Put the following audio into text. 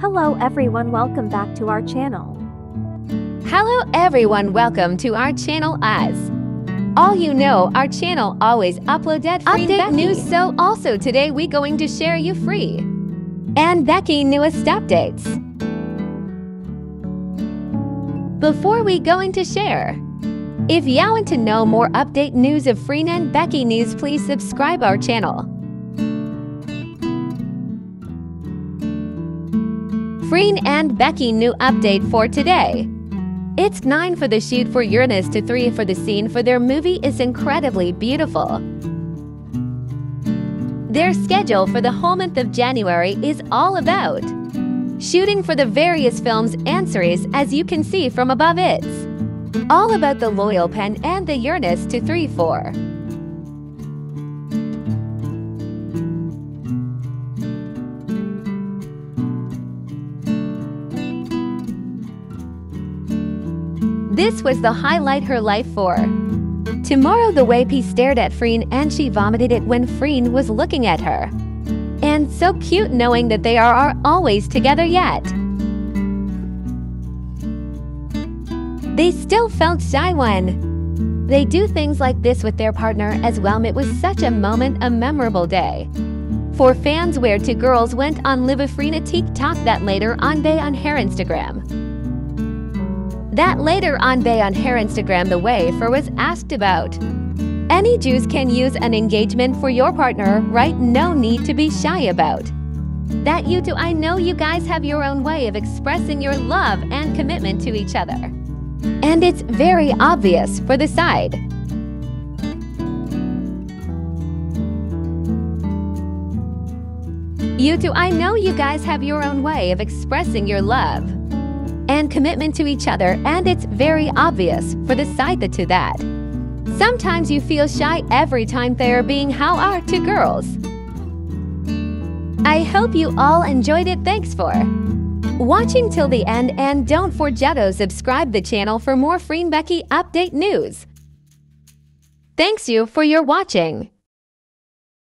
Hello everyone welcome back to our channel. Hello everyone, welcome to our channel as. All you know, our channel always uploaded free update news so also today we going to share you Freen. And Becky newest updates. Before we going to share, if you want to know more update news of Freen and Becky news please subscribe our channel. Freen and Becky new update for today. It's 9 for the shoot for Uranus to 3 for the scene for their movie is incredibly beautiful. Their schedule for the whole month of January is all about shooting for the various films and series as you can see from above it's all about the Loyal Pin and the Uranus to 3 4. This was the highlight her life for. Tomorrow the Wapie stared at Freen and she vomited it when Freen was looking at her. And so cute knowing that they are, are always together yet. They still felt shy when they do things like this with their partner as well. It was such a moment, a memorable day. For fans where two girls went on Live a TikTok that later on day on her Instagram. That later on day on her Instagram the wafer was asked about. Any Jews can use an engagement for your partner, right? No need to be shy about. That you two, I know you guys have your own way of expressing your love and commitment to each other. And it's very obvious for the side. You two, I know you guys have your own way of expressing your love and commitment to each other, and it's very obvious for the side to that. Sometimes you feel shy every time they're being how are two girls. I hope you all enjoyed it. Thanks for watching till the end and don't forget to subscribe the channel for more Freen Becky update news. Thanks you for your watching.